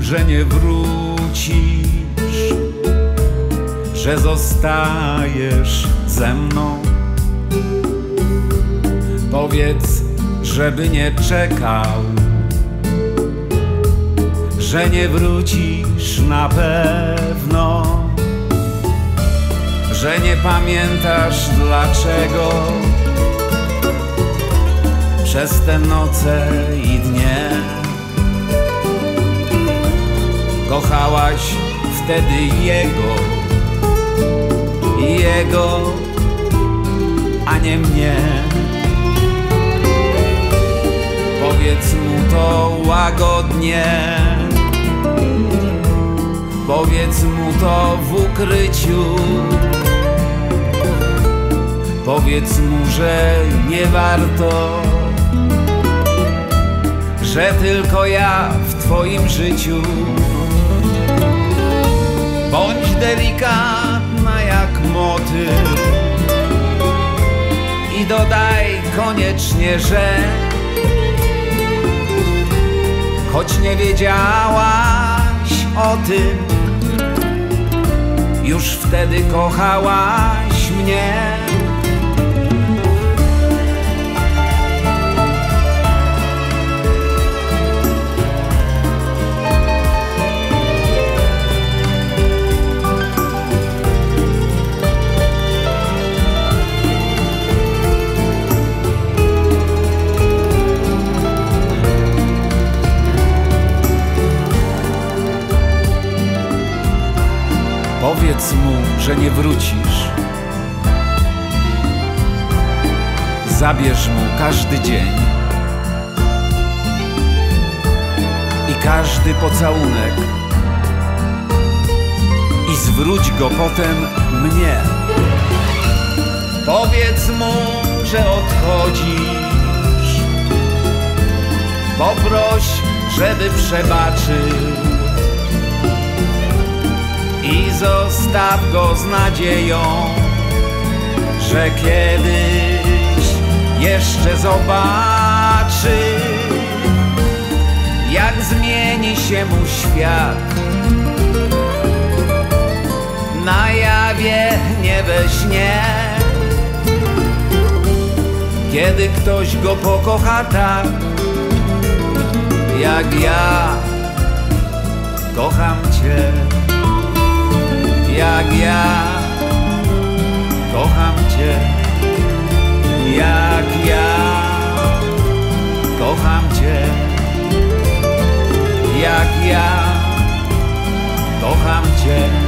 że nie wrócisz, że zostajesz ze mną. Powiedz, żeby nie czekał, że nie wrócisz na pewno, że nie pamiętasz dlaczego przez te noce i dnie kochałaś wtedy jego, jego, a nie mnie. Powiedz mu to łagodnie, powiedz mu to w ukryciu. Powiedz mu, że nie warto, że tylko ja w twoim życiu. Bądź delikatna jak motyl i dodaj koniecznie, że choć nie wiedziałaś o tym, już wtedy kochałaś mnie. Powiedz mu, że nie wrócisz. Zabierz mu każdy dzień i każdy pocałunek i zwróć go potem mnie. Powiedz mu, że odchodzisz. Poproś, żeby przebaczył i zostaw go z nadzieją, że kiedyś jeszcze zobaczy, jak zmieni się mu świat. Na jawie, nie we śnie, kiedy ktoś go pokocha tak, jak ja kocham Cię jak ja kocham Cię, jak ja kocham Cię, jak ja kocham Cię.